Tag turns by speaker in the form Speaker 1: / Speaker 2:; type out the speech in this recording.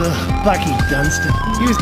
Speaker 1: Ugh, Bucky Dunstan. He was